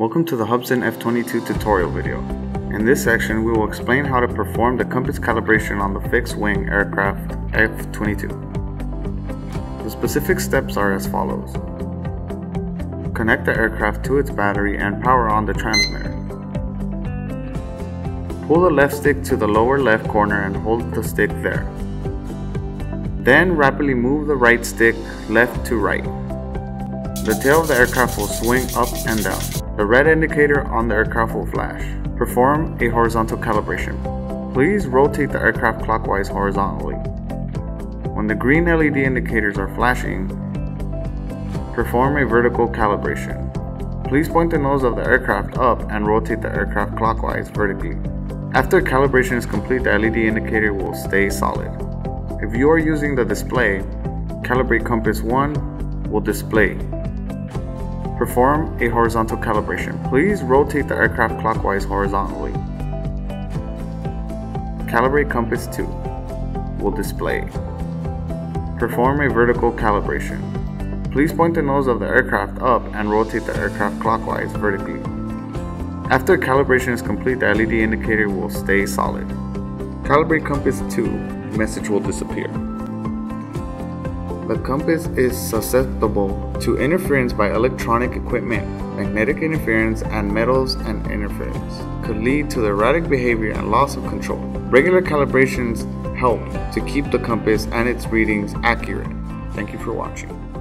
Welcome to the Hubsan F22 tutorial video. In this section, we will explain how to perform the compass calibration on the fixed-wing aircraft F22. The specific steps are as follows. Connect the aircraft to its battery and power on the transmitter. Pull the left stick to the lower left corner and hold the stick there. Then rapidly move the right stick left to right. The tail of the aircraft will swing up and down. The red indicator on the aircraft will flash. Perform a horizontal calibration. Please rotate the aircraft clockwise horizontally. When the green LED indicators are flashing, perform a vertical calibration. Please point the nose of the aircraft up and rotate the aircraft clockwise vertically. After calibration is complete, the LED indicator will stay solid. If you are using the display, Calibrate Compass 1 will display Perform a horizontal calibration. Please rotate the aircraft clockwise horizontally. Calibrate Compass 2 will display. Perform a vertical calibration. Please point the nose of the aircraft up and rotate the aircraft clockwise vertically. After calibration is complete, the LED indicator will stay solid. Calibrate Compass 2 message will disappear. The compass is susceptible to interference by electronic equipment. Magnetic interference and metals and interference could lead to erratic behavior and loss of control. Regular calibrations help to keep the compass and its readings accurate. Thank you for watching.